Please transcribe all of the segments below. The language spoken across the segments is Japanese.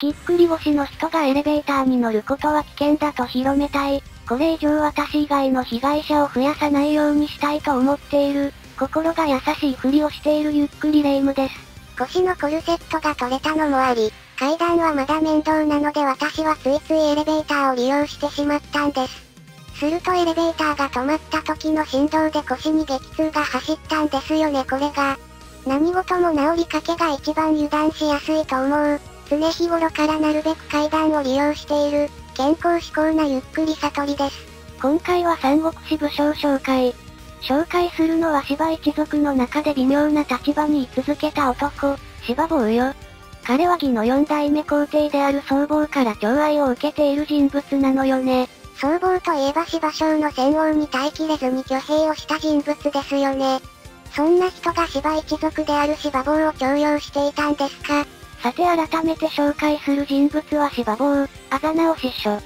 ぎっくり腰の人がエレベーターに乗ることは危険だと広めたい。これ以上私以外の被害者を増やさないようにしたいと思っている。心が優しいふりをしているゆっくりレ夢ムです。腰のコルセットが取れたのもあり、階段はまだ面倒なので私はついついエレベーターを利用してしまったんです。するとエレベーターが止まった時の振動で腰に激痛が走ったんですよねこれが。何事も治りかけが一番油断しやすいと思う。常日頃からなるべく階段を利用している、健康志向なゆっくり悟りです。今回は三国志武将紹介。紹介するのは芝一族の中で微妙な立場に居続けた男、芝坊よ。彼は義の四代目皇帝である僧帽から寵愛を受けている人物なのよね。僧帽といえば芝生の戦王に耐えきれずに挙兵をした人物ですよね。そんな人が芝一族である芝坊を重用していたんですかさて改めて紹介する人物は芝坊、あざなお師匠。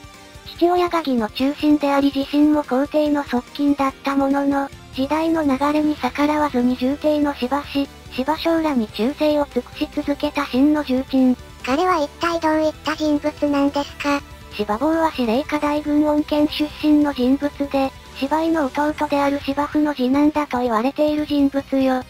父親が義の中心であり自身も皇帝の側近だったものの、時代の流れに逆らわずに重帝の芝氏、芝将らに忠誠を尽くし続けた真の重鎮。彼は一体どういった人物なんですか？芝坊は司令課大軍恩県出身の人物で、芝居の弟である芝生の次男だと言われている人物よ。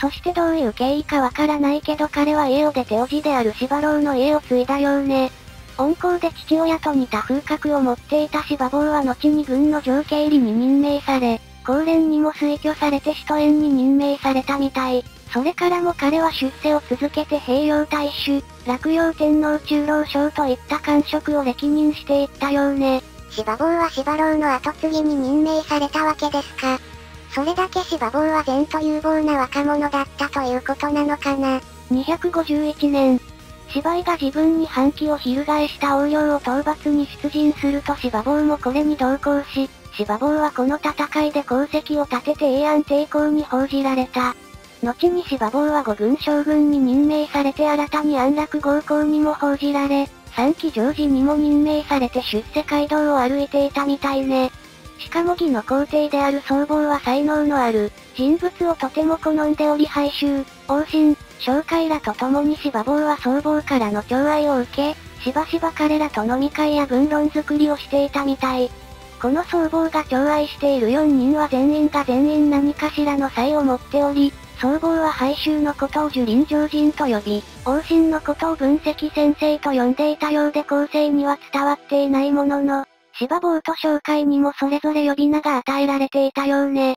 そしてどういう経緯かわからないけど彼は家を出て叔父である芝郎の家を継いだようね。温厚で父親と似た風格を持っていた芝坊は後に軍の上経理に任命され、高連にも推挙されて首都園に任命されたみたい。それからも彼は出世を続けて平洋大衆、落葉天皇中老将といった官職を歴任していったようね。芝坊は芝郎の後継ぎに任命されたわけですか。それだけ芝坊は善と有望な若者だったということなのかな。251年、芝居が自分に反旗を翻した横領を討伐に出陣すると芝坊もこれに同行し、芝坊はこの戦いで功績を立てて永安抵抗に報じられた。後に芝坊は五軍将軍に任命されて新たに安楽合行にも報じられ、三期常時にも任命されて出世街道を歩いていたみたいね。しかも義の皇帝である僧帽は才能のある人物をとても好んでおり敗衆、王神、紹介らと共に芝坊は僧帽からの寵愛を受け、しばしば彼らと飲み会や文論作りをしていたみたい。この僧帽が寵愛している4人は全員が全員何かしらの才を持っており、僧帽は敗衆のことを樹林上人と呼び、王神のことを分析先生と呼んでいたようで後世には伝わっていないものの、芝坊と紹介にもそれぞれ呼び名が与えられていたようね。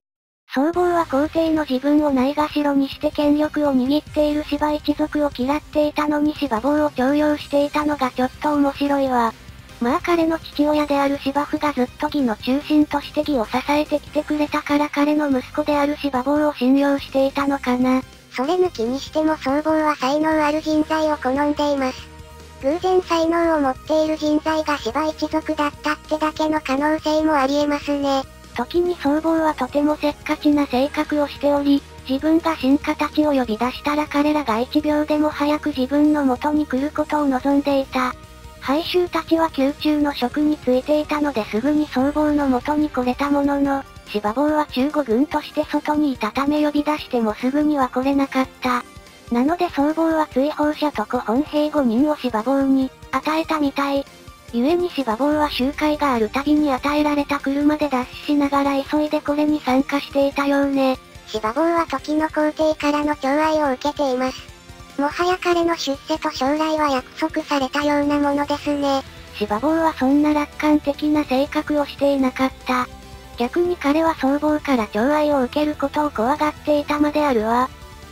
僧帽は皇帝の自分をないがしろにして権力を握っている芝一族を嫌っていたのに芝坊を重用していたのがちょっと面白いわ。まあ彼の父親である芝生がずっと義の中心として義を支えてきてくれたから彼の息子である芝坊を信用していたのかな。それ抜きにしても僧帽は才能ある人材を好んでいます。偶然才能を持っている人材が芝一族だったってだけの可能性もあり得ますね。時に僧帽はとてもせっかちな性格をしており、自分が進化たちを呼び出したら彼らが1秒でも早く自分の元に来ることを望んでいた。敗衆たちは宮中の職についていたのですぐに僧帽の元に来れたものの、芝坊は中国軍として外にいたため呼び出してもすぐには来れなかった。なので総合は追放者と古本兵5人を芝坊に与えたみたい。故に芝坊は集会があるたびに与えられた車で脱出しながら急いでこれに参加していたようね。芝坊は時の皇帝からの寵愛を受けています。もはや彼の出世と将来は約束されたようなものですね。芝坊はそんな楽観的な性格をしていなかった。逆に彼は僧帽から寵愛を受けることを怖がっていたまであるわ。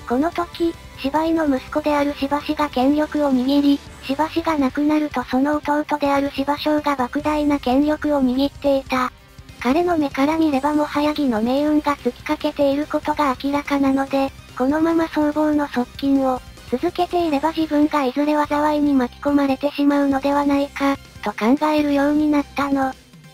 この時、芝居の息子である芝氏が権力を握り、芝氏が亡くなるとその弟である芝将が莫大な権力を握っていた。彼の目から見ればもはや義の命運が尽きかけていることが明らかなので、このまま僧帽の側近を続けていれば自分がいずれ災いに巻き込まれてしまうのではないか、と考えるようになったの。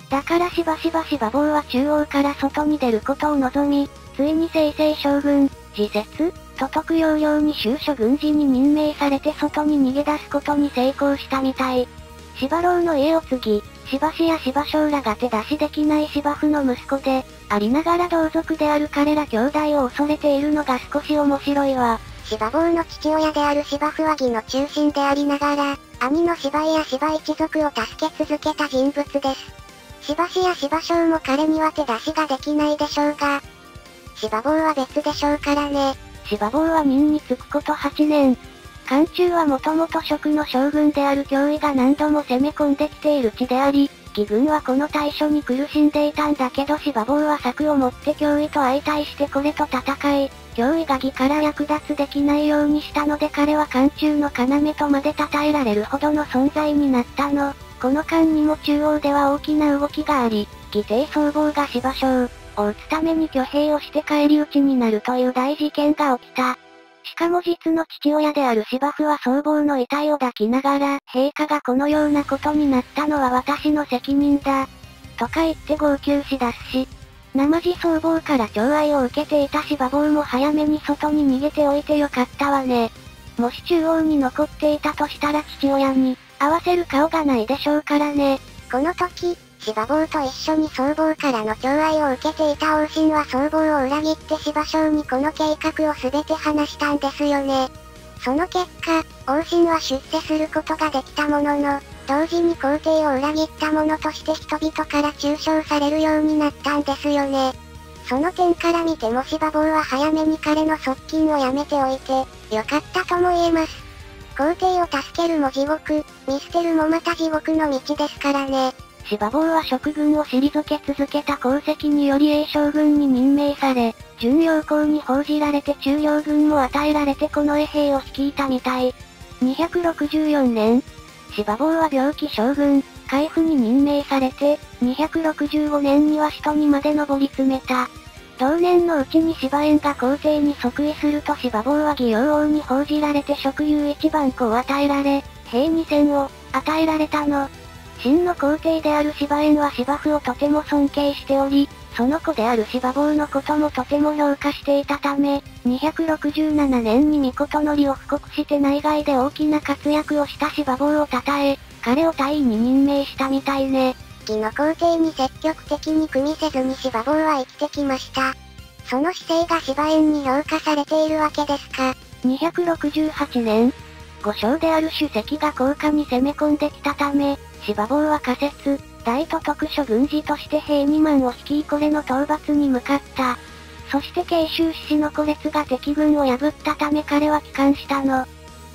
だからしばしばし馬坊は中央から外に出ることを望み、ついに正々将軍、自説、都督要領に収書軍事に任命されて外に逃げ出すことに成功したみたい。芝郎の家を継ぎ、芝氏や芝将らが手出しできない芝生の息子で、ありながら同族である彼ら兄弟を恐れているのが少し面白いわ。芝坊の父親である芝不和義の中心でありながら、兄の芝居や芝一族を助け続けた人物です。芝氏や芝生も彼には手出しができないでしょうが、芝坊は別でしょうからね。芝坊は任に就くこと8年。漢中はもともと職の将軍である脅威が何度も攻め込んできている地であり、義軍はこの対処に苦しんでいたんだけど芝坊は策を持って脅威と相対してこれと戦い、脅威が義から略奪できないようにしたので彼は漢中の要とまで称えられるほどの存在になったの。この間にも中央では大きな動きがあり、義帝総合が芝将を撃つために挙兵をして返り討ちになるという大事件が起きた。しかも実の父親である芝生は僧帽の遺体を抱きながら、陛下がこのようなことになったのは私の責任だ。とか言って号泣し出すし、生地僧帽から寵愛を受けていた芝坊も早めに外に逃げておいてよかったわね。もし中央に残っていたとしたら父親に、合わせる顔がないでしょうからね。この時、芝坊と一緒に僧帽からの寵愛を受けていた王神は僧帽を裏切って芝将にこの計画を全て話したんですよね。その結果、王神は出世することができたものの、同時に皇帝を裏切った者として人々から中傷されるようになったんですよね。その点から見ても芝坊は早めに彼の側近をやめておいて、よかったとも言えます。皇帝を助けるも地獄、見捨てるもまた地獄の道ですからね。芝坊は職軍を退け続けた功績により栄将軍に任命され、巡洋校に報じられて中央軍も与えられてこの衛兵を率いたみたい。264年、芝坊は病気将軍、海部に任命されて、265年には首都にまで上り詰めた。同年のうちに芝園が皇帝に即位すると芝坊は義陽王に報じられて職有一番子を与えられ、兵二戦を与えられたの。真の皇帝である芝園は芝生をとても尊敬しており、その子である芝坊のこともとても評価していたため、267年に御事のりを布告して内外で大きな活躍をした芝坊を称え、彼を大位に任命したみたいね。義の皇帝に積極的に組みせずに芝坊は生きてきました。その姿勢が芝園に評価されているわけですか。268年、五将である主席が高架に攻め込んできたため、芝坊は仮説、大都特殊軍事として兵2万を率いこれの討伐に向かった。そして慶州志士の孤列が敵軍を破ったため彼は帰還したの。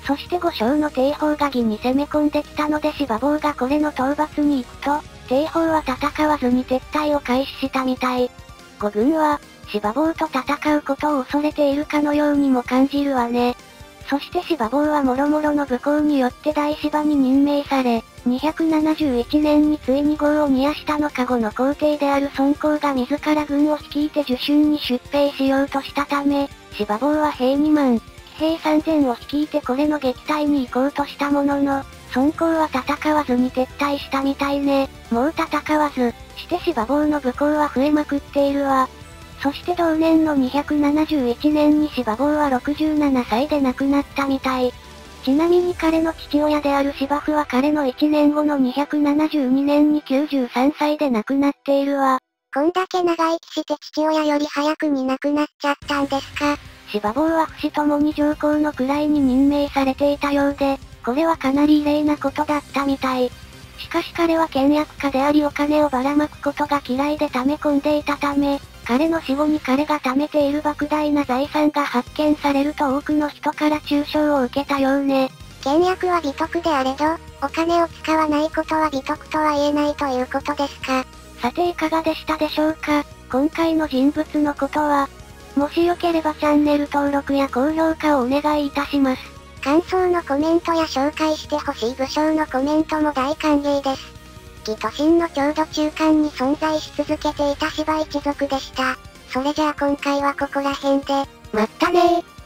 そして五将の帝宝が義に攻め込んできたので芝坊がこれの討伐に行くと、帝宝は戦わずに撤退を開始したみたい。五軍は、芝坊と戦うことを恐れているかのようにも感じるわね。そして芝坊は諸々の武功によって大芝に任命され、271年についに号を煮やしたのか後の皇帝である孫公が自ら軍を率いて受春に出兵しようとしたため、芝坊は兵2万、騎兵3000を率いてこれの撃退に行こうとしたものの、孫公は戦わずに撤退したみたいね。もう戦わず、して芝坊の武功は増えまくっているわ。そして同年の271年に芝坊は67歳で亡くなったみたい。ちなみに彼の父親である芝生は彼の1年後の272年に93歳で亡くなっているわ。こんだけ長生きして父親より早くに亡くなっちゃったんですか？芝坊は不死ともに上皇の位に任命されていたようで、これはかなり異例なことだったみたい。しかし彼は倹約家でありお金をばらまくことが嫌いで溜め込んでいたため、彼の死後に彼が貯めている莫大な財産が発見されると多くの人から中傷を受けたようね。倹約は美徳であれど、お金を使わないことは美徳とは言えないということですか。さていかがでしたでしょうか今回の人物のことは。もしよければチャンネル登録や高評価をお願いいたします。感想のコメントや紹介してほしい武将のコメントも大歓迎です。期都心のちょうど中間に存在し続けていた芝一族でした。それじゃあ今回はここら辺で、まったねー。